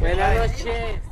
Buenas noches.